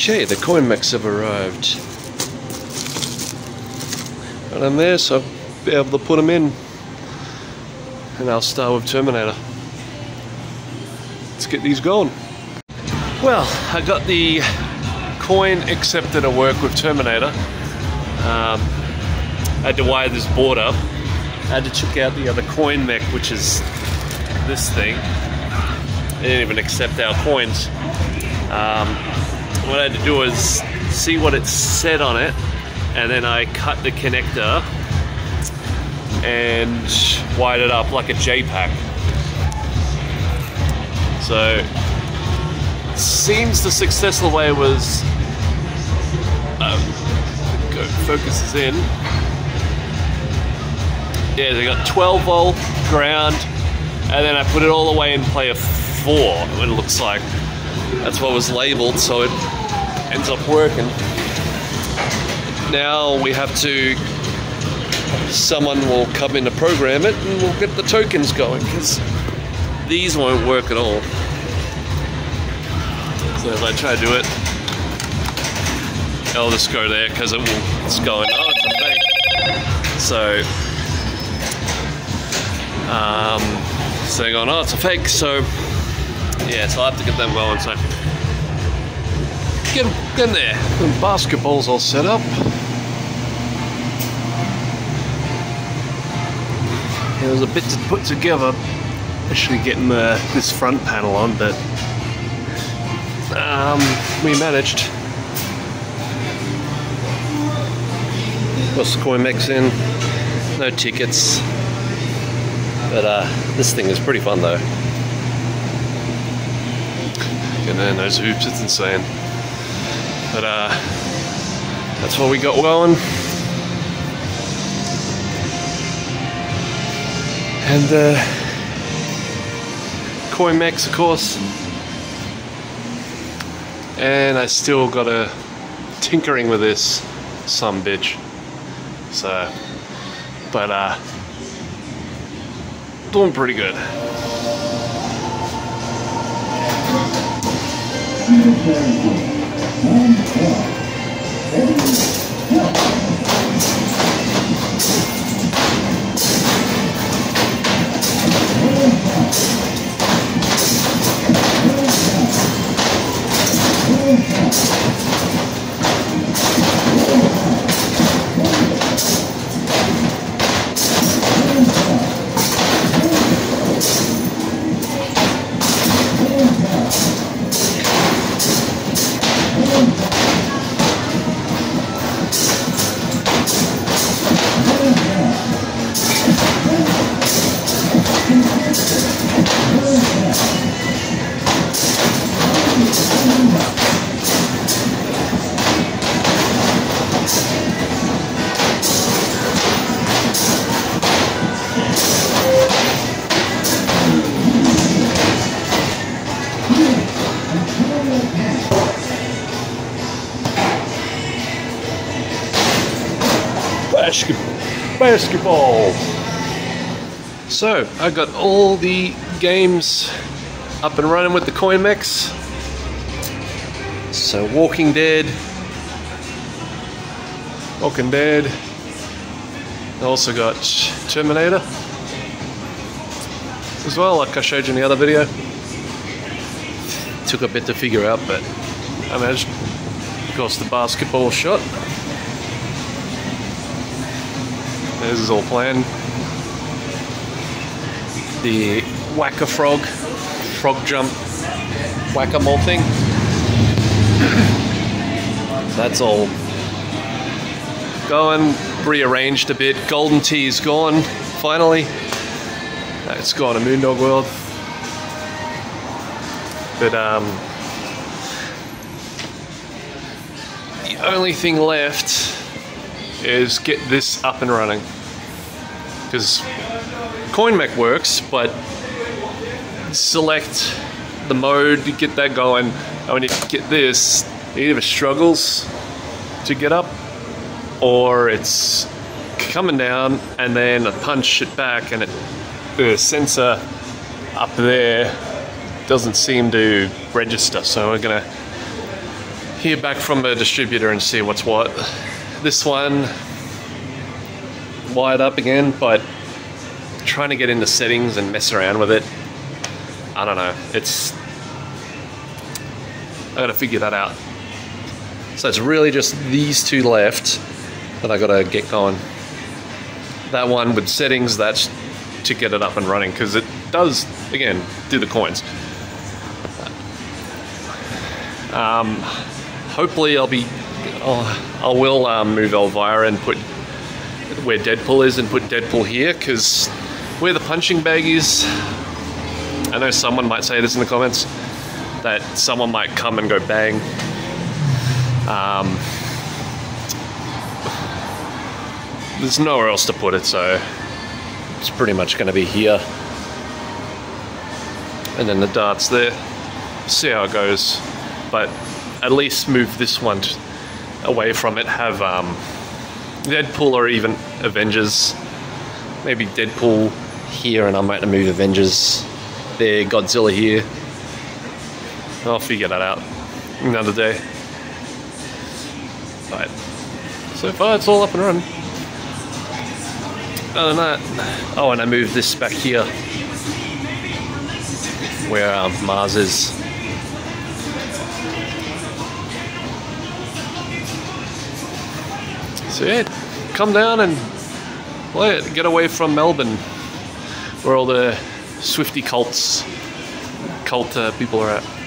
Okay, the coin mechs have arrived. And I'm there, so I'll be able to put them in. And I'll start with Terminator. Let's get these going. Well, I got the coin accepted to work with Terminator. Um, I had to wire this board up. I had to check out the other coin mech, which is this thing. They didn't even accept our coins. Um, what I had to do was see what it said on it, and then I cut the connector and wired it up like a JPack. So, it seems the successful way was um, go, focuses in. Yeah, they got 12 volt ground, and then I put it all the way in player of four. It looks like that's what was labeled, so it ends up working. Now we have to. Someone will come in to program it, and we'll get the tokens going because these won't work at all. So if I try to do it, I'll just go there because it will. It's going. Oh, it's a fake. So, um, so they're. Oh, it's a fake. So, yeah. So I have to get them going. So, get in there. The basketball's all set up. There was a bit to put together, actually getting the, this front panel on, but um, we managed. Got the coin mechs in, no tickets, but uh, this thing is pretty fun though. There in those hoops, it's insane. But uh, that's what we got going. And uh, coin mechs, of course. And I still got a tinkering with this some bitch. So, but uh, doing pretty good. Basket- basketball. So I got all the games up and running with the coin mechs. So Walking Dead, Walking Dead. I also got Terminator as well, like I showed you in the other video. Took a bit to figure out, but I managed. Of course, the basketball shot. This is all planned. The whack a frog, frog jump, whack a mole thing. That's all going, rearranged a bit. Golden Tee is gone, finally. It's gone to Moondog World. But um, the only thing left is get this up and running. Because CoinMech works, but select the mode to get that going. And when you get this, it either struggles to get up or it's coming down and then I punch it back and it the sensor up there doesn't seem to register so we're gonna hear back from the distributor and see what's what. This one wired up again, but trying to get into settings and mess around with it. I don't know. It's I gotta figure that out. So it's really just these two left that I gotta get going. That one with settings, that's to get it up and running because it does again do the coins. Um, hopefully, I'll be. Oh, I will um, move Elvira and put where Deadpool is and put Deadpool here because where the punching bag is. I know someone might say this in the comments that someone might come and go bang. Um, there's nowhere else to put it, so it's pretty much going to be here. And then the darts there. See how it goes. But at least move this one away from it. Have um, Deadpool or even Avengers. Maybe Deadpool here, and I might move Avengers there, Godzilla here. I'll figure that out another day. But so far, it's all up and running. Other than that, oh, and I moved this back here where um, Mars is. So yeah, come down and play it. Get away from Melbourne, where all the Swifty cults, cult uh, people are at.